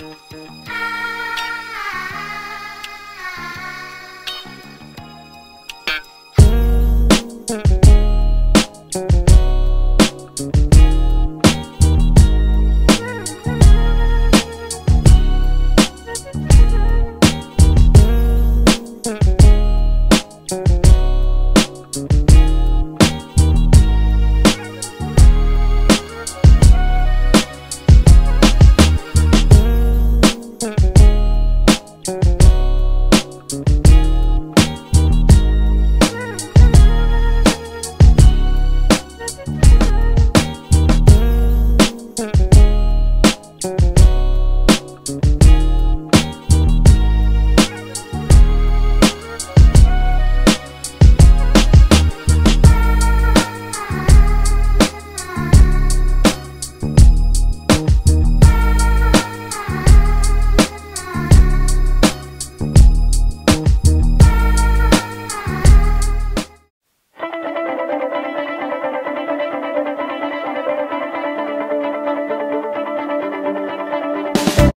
Ah!